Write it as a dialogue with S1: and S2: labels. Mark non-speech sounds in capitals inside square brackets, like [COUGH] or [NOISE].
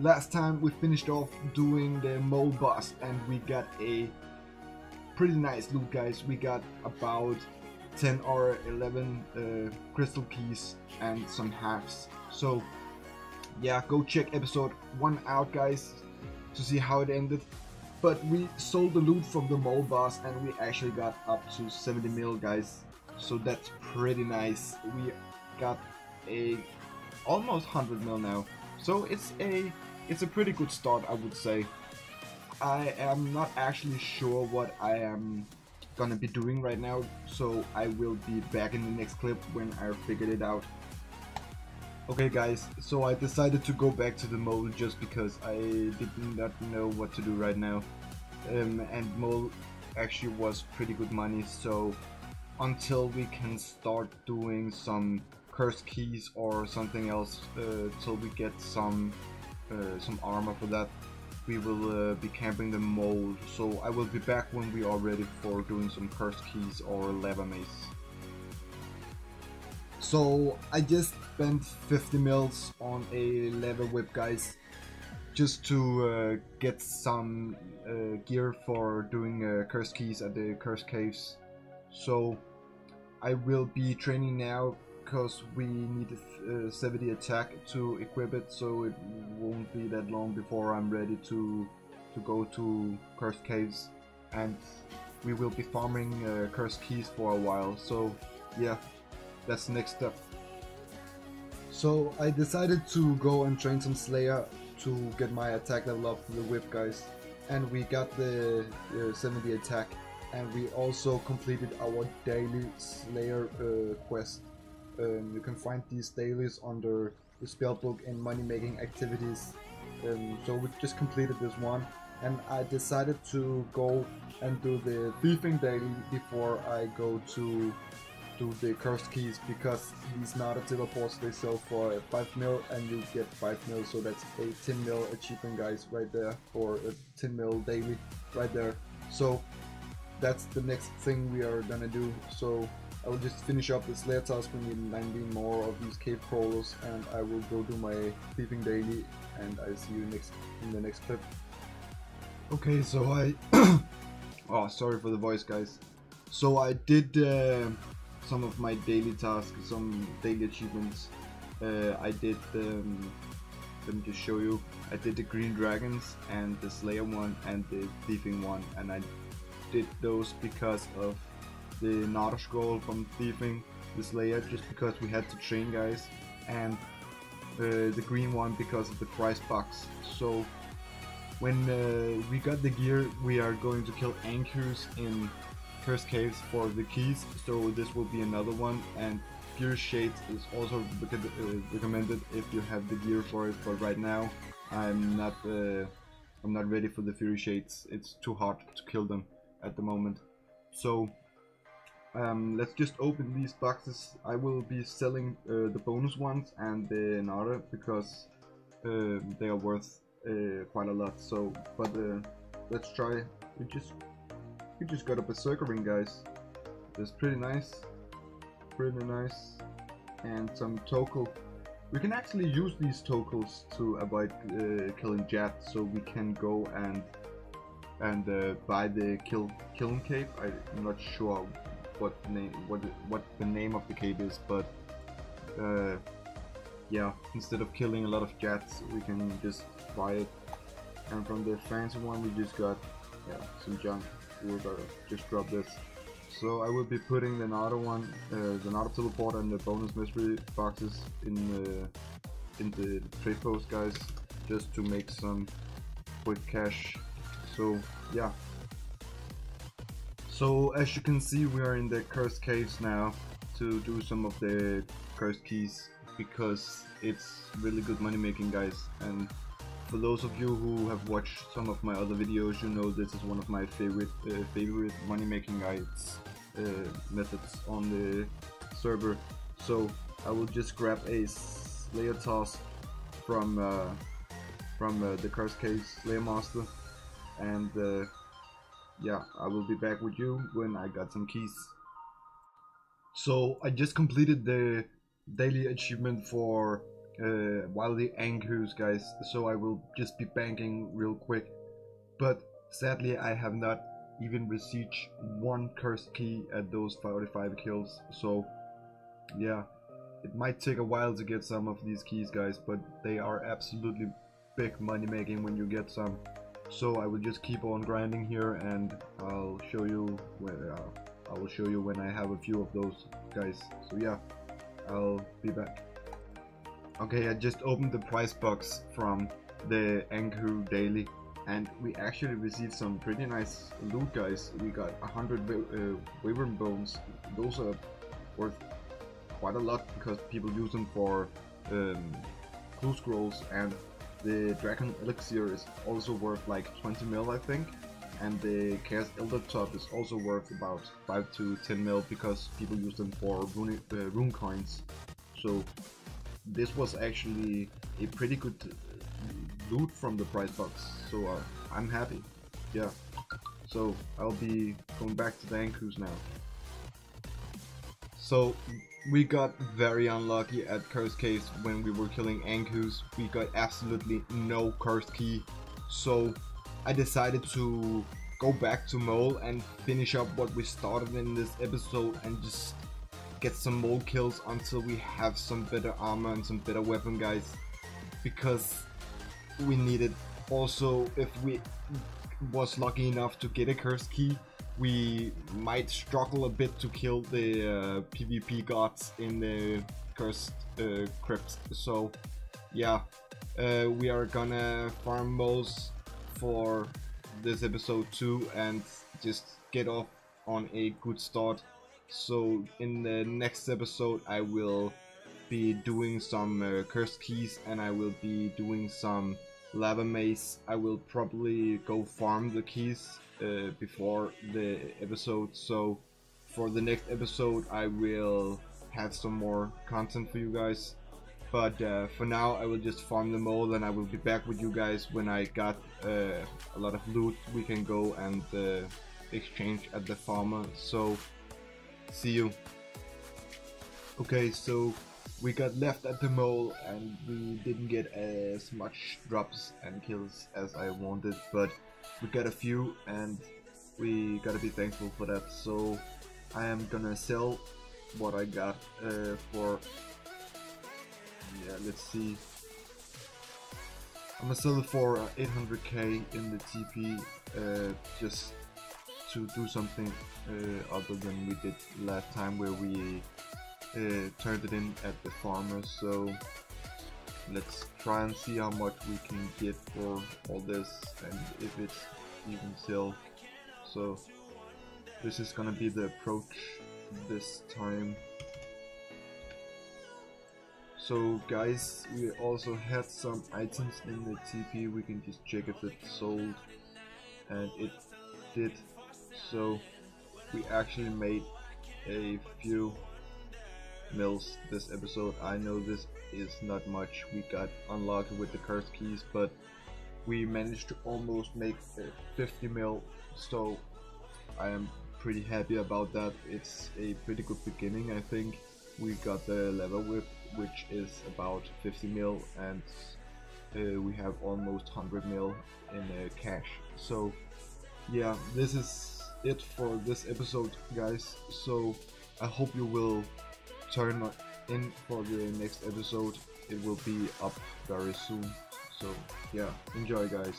S1: last time we finished off doing the mole boss and we got a pretty nice loot guys. We got about 10 or 11 uh, crystal keys and some halves. So yeah, go check episode 1 out guys to see how it ended. But we sold the loot from the mole boss and we actually got up to 70 mil guys. So that's pretty nice. We got a almost 100 mil now. So it's a it's a pretty good start I would say. I am not actually sure what I am gonna be doing right now, so I will be back in the next clip when I figured it out. Okay guys, so I decided to go back to the mole just because I did not know what to do right now. Um, and mole actually was pretty good money, so until we can start doing some cursed keys or something else, uh, till we get some some armor for that, we will uh, be camping the mole. So I will be back when we are ready for doing some cursed keys or lava maze. So I just spent 50 mils on a lava whip guys just to uh, get some uh, gear for doing uh, cursed keys at the curse caves. So I will be training now because we need uh, 70 attack to equip it so it won't be that long before I'm ready to to go to cursed caves. And we will be farming uh, cursed keys for a while so yeah that's the next step. So I decided to go and train some Slayer to get my attack level up for the whip guys. And we got the uh, 70 attack and we also completed our daily Slayer uh, quest um, you can find these dailies under the spellbook in money making activities. Um, so we just completed this one and I decided to go and do the thieving daily before I go to do the cursed keys because these Nardah teleports they sell for 5 mil and you get 5 mil so that's a 10 mil achievement guys right there or a 10 mil daily right there so that's the next thing we are gonna do so I will just finish up this Slayer task we landing more of these cave crawlers and I will go do my thieving daily and I see you next in the next clip. Okay, so I... [COUGHS] oh, sorry for the voice guys. So I did uh, some of my daily tasks, some daily achievements. Uh, I did, um, let me just show you. I did the green dragons and the slayer one and the thieving one and I did those because of the Nardah Scroll from Thieving, this Slayer just because we had to train guys, and uh, the green one because of the price box. So when uh, we got the gear, we are going to kill anchors in Cursed Caves for the keys, so this will be another one, and Fury Shades is also uh, recommended if you have the gear for it, but right now I'm not uh, I'm not ready for the Fury Shades, it's too hard to kill them at the moment. So um, let's just open these boxes. I will be selling uh, the bonus ones and the Nardah because uh, they are worth uh, quite a lot. So, but uh, let's try. We just we just got a berserker ring, guys. That's pretty nice, pretty nice, and some tokkul. We can actually use these tokens to avoid uh, killing Jad, so we can go and and uh, buy the kill killing cape. I'm not sure what name what what the name of the cave is, but uh, yeah, instead of killing a lot of Jads, we can just buy it. And from the fancy one, we just got yeah some junk. We're gonna just drop this. So I will be putting the one, uh, the Nardah teleport, and the bonus mystery boxes in the in the trade post, guys, just to make some quick cash. So yeah, so as you can see we are in the cursed caves now to do some of the cursed keys because it's really good money making guys. And for those of you who have watched some of my other videos you know this is one of my favorite uh, favorite money making guides uh, methods on the server. So I will just grab a Slayer task from uh, from uh, the cursed caves Slayer Master and uh, yeah, I will be back with you when I got some keys. So I just completed the daily achievement for uh, wildly Ankous, guys. So I will just be banking real quick. But sadly, I have not even received one cursed key at those 45 kills. So yeah, it might take a while to get some of these keys, guys, but they are absolutely big money making when you get some. So I will just keep on grinding here, and I'll show you where uh, I will show you when I have a few of those guys. So yeah, I'll be back. Okay, I just opened the price box from the Ankou Daily and we actually received some pretty nice loot guys. We got 100 uh, Wyvern Bones, those are worth quite a lot because people use them for um, clue scrolls and the Dragon Elixir is also worth like 20 mil I think and the Chaos Elder Top is also worth about 5 to 10 mil because people use them for rune, uh, rune coins. So this was actually a pretty good uh, loot from the price box, so uh, I'm happy. Yeah, so I'll be going back to the Ankous now. So we got very unlucky at Curse Caves when we were killing Ankous. We got absolutely no Cursed Key. So I decided to go back to Mole and finish up what we started in this episode and just get some mole kills until we have some better armor and some better weapon guys because we need it also if we was lucky enough to get a curse key we might struggle a bit to kill the uh, PvP gods in the cursed uh, crypt. So yeah uh, we are gonna farm moles for this episode too and just get off on a good start. So in the next episode I will be doing some uh, cursed keys and I will be doing some lava maze. I will probably go farm the keys uh, before the episode so for the next episode I will have some more content for you guys but uh, for now I will just farm them all and I will be back with you guys when I got uh, a lot of loot we can go and uh, exchange at the farmer so See you. Okay, so we got left at the mole and we didn't get as much drops and kills as I wanted, but we got a few and we gotta be thankful for that. So I am gonna sell what I got uh, for, yeah, let's see. I'm gonna sell it for 800k in the TP, uh, just to do something uh, other than we did last time where we turned it in at the farmer so let's try and see how much we can get for all this and if it's even still so this is gonna be the approach this time. So guys we also had some items in the TP we can just check if it sold. And it did. So we actually made a few mills this episode. I know this is not much. We got unlocked with the curse keys, but we managed to almost make 50 mil, so I am pretty happy about that. It's a pretty good beginning, I think. We got the lava whip, which is about 50 mil, and uh, we have almost 100 mil in uh, cash. So, yeah, this is it for this episode guys so I hope you will turn in for the next episode. It will be up very soon. So yeah enjoy guys